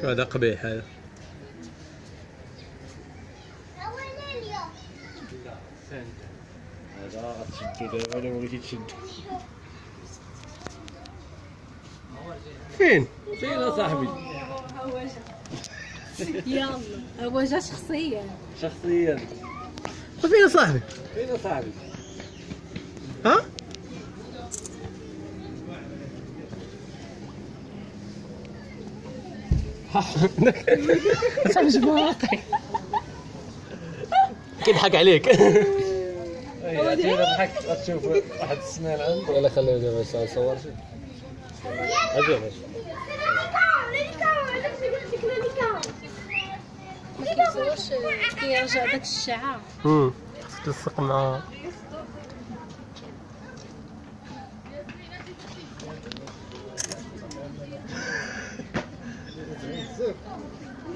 شو هذا قبيح هذا؟ هذا غتشدو دابا ولا وليتي تشد فين فين اصاحبي يلا هو جا شخصيا. شخصيا. فين صاحبي؟ فين اصاحبي ها؟ واقعي كيضحك عليك؟ الا ضحكت غتشوف واحد السنان عنده ولا خليه دابا يصور شي أجي باش ما كيرجع داك الشعاع خصك تلصق مع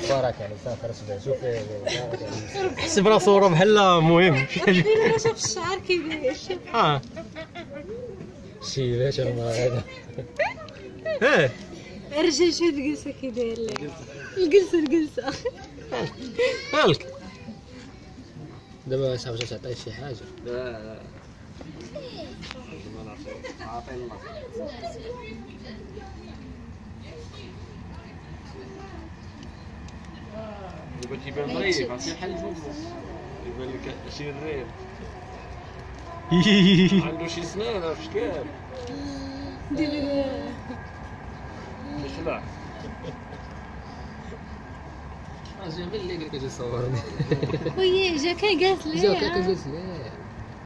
بارك عليك سافر سبع شوف حسب راسو صورة بحال مهم. شاف الشعر كيدير آه شي باش ما هذا إيه رجع شوف الجلسة كيدير ليه الجلسة الجلسة. مالك دابا صاحبي تعطيه شي حاجة. لا لا. دابا تيبان ظريف عرفتي بحال الفوق يبان لك شي الريب عنده شي سنان في شكال يخلع أجي غير اللي قال لك أجي صورني وي جا كان جالس جا ليه كان جالس ليه